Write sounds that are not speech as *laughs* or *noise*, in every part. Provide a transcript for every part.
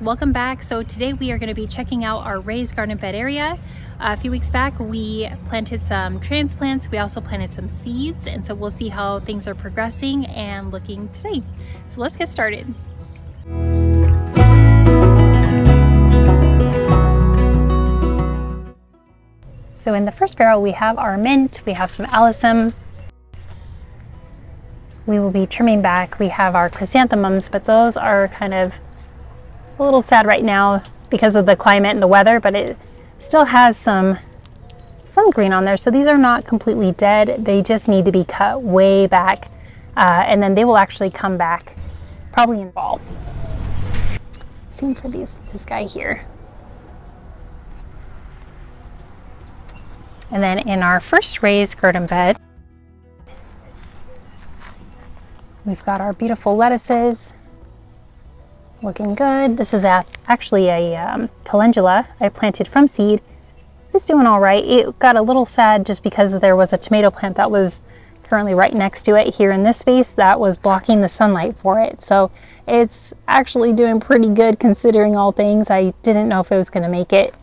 welcome back. So today we are going to be checking out our raised garden bed area. Uh, a few weeks back we planted some transplants, we also planted some seeds and so we'll see how things are progressing and looking today. So let's get started. So in the first barrel we have our mint, we have some alyssum, we will be trimming back. We have our chrysanthemums, but those are kind of a little sad right now because of the climate and the weather, but it still has some some green on there. So these are not completely dead. They just need to be cut way back. Uh, and then they will actually come back probably in fall. Same for these, this guy here. And then in our first raised garden bed, we've got our beautiful lettuces looking good. This is a, actually a um, calendula I planted from seed. It's doing all right. It got a little sad just because there was a tomato plant that was currently right next to it here in this space that was blocking the sunlight for it. So it's actually doing pretty good considering all things. I didn't know if it was going to make it.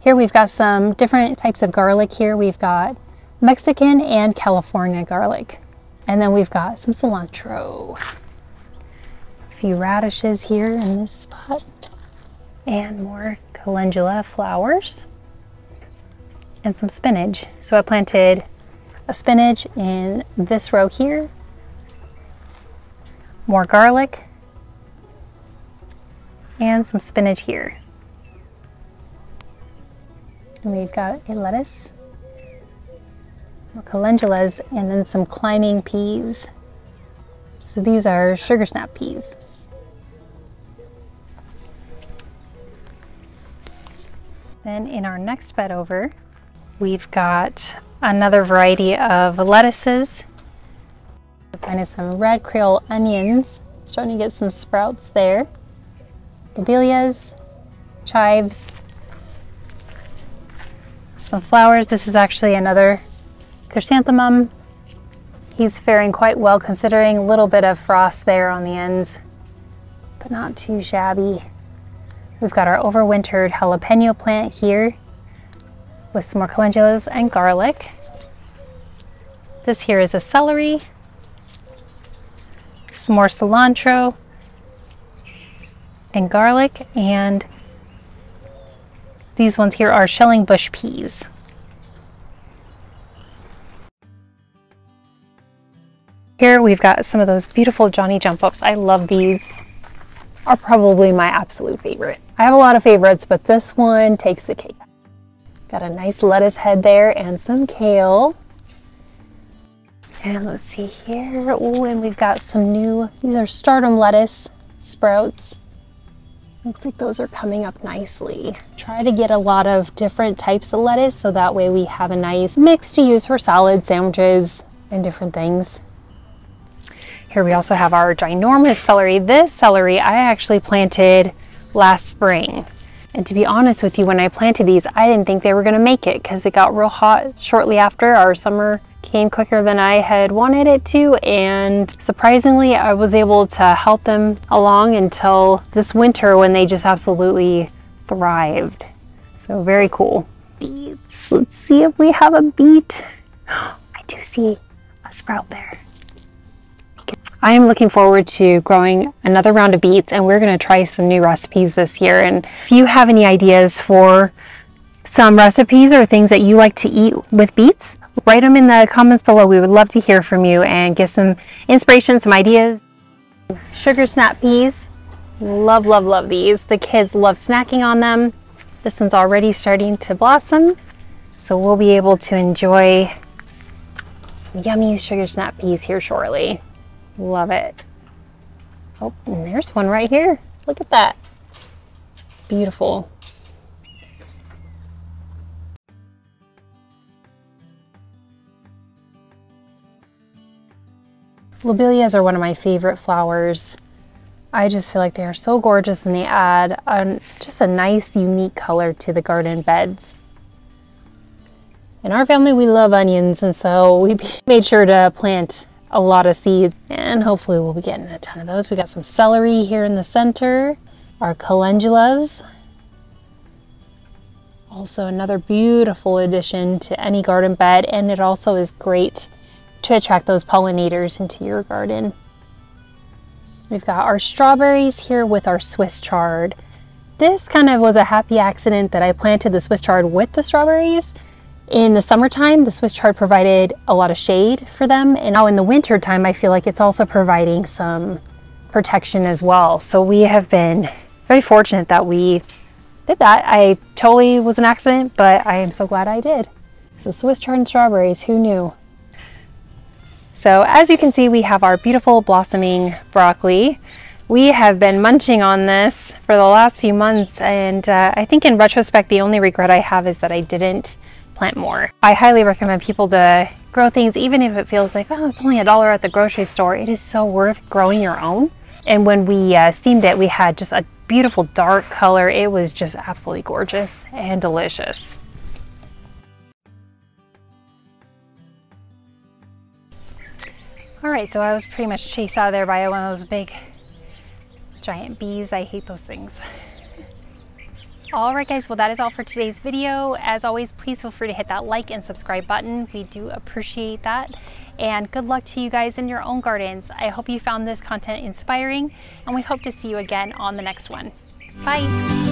Here we've got some different types of garlic here. We've got Mexican and California garlic. And then we've got some cilantro few radishes here in this spot and more calendula flowers and some spinach. So I planted a spinach in this row here, more garlic, and some spinach here. And we've got a lettuce, more calendulas, and then some climbing peas. So these are sugar snap peas. Then in our next bed over, we've got another variety of lettuces. Planted some red Creole onions, starting to get some sprouts there. Lobelias, chives, some flowers. This is actually another chrysanthemum. He's faring quite well considering a little bit of frost there on the ends, but not too shabby. We've got our overwintered jalapeno plant here with some more calendulas and garlic. This here is a celery, some more cilantro and garlic, and these ones here are shelling bush peas. Here we've got some of those beautiful Johnny jump ups. I love these are probably my absolute favorite. I have a lot of favorites, but this one takes the cake. Got a nice lettuce head there and some kale. And let's see here. Oh, and we've got some new, these are stardom lettuce sprouts. Looks like those are coming up nicely. Try to get a lot of different types of lettuce so that way we have a nice mix to use for salads, sandwiches, and different things. Here we also have our ginormous celery. This celery I actually planted last spring. And to be honest with you, when I planted these, I didn't think they were gonna make it because it got real hot shortly after. Our summer came quicker than I had wanted it to. And surprisingly, I was able to help them along until this winter when they just absolutely thrived. So very cool. Beets, let's see if we have a beet. *gasps* I do see a sprout there. I am looking forward to growing another round of beets and we're going to try some new recipes this year. And if you have any ideas for some recipes or things that you like to eat with beets, write them in the comments below. We would love to hear from you and get some inspiration, some ideas. Sugar snap peas. Love, love, love these. The kids love snacking on them. This one's already starting to blossom. So we'll be able to enjoy some yummy sugar snap peas here shortly. Love it. Oh, and there's one right here. Look at that. Beautiful. Lobelias are one of my favorite flowers. I just feel like they are so gorgeous and they add just a nice, unique color to the garden beds. In our family, we love onions, and so we *laughs* made sure to plant a lot of seeds and hopefully we'll be getting a ton of those. We got some celery here in the center our calendulas. Also another beautiful addition to any garden bed and it also is great to attract those pollinators into your garden. We've got our strawberries here with our Swiss chard. This kind of was a happy accident that I planted the Swiss chard with the strawberries. In the summertime, the Swiss chard provided a lot of shade for them. And now in the winter time, I feel like it's also providing some protection as well. So we have been very fortunate that we did that. I totally was an accident, but I am so glad I did. So Swiss chard and strawberries, who knew? So as you can see, we have our beautiful blossoming broccoli. We have been munching on this for the last few months and uh, I think in retrospect the only regret I have is that I didn't plant more. I highly recommend people to grow things even if it feels like, oh, it's only a dollar at the grocery store. It is so worth growing your own. And when we uh, steamed it, we had just a beautiful dark color. It was just absolutely gorgeous and delicious. All right, so I was pretty much chased out of there by one of those big giant bees. I hate those things. All right, guys, well, that is all for today's video. As always, please feel free to hit that like and subscribe button. We do appreciate that. And good luck to you guys in your own gardens. I hope you found this content inspiring, and we hope to see you again on the next one. Bye.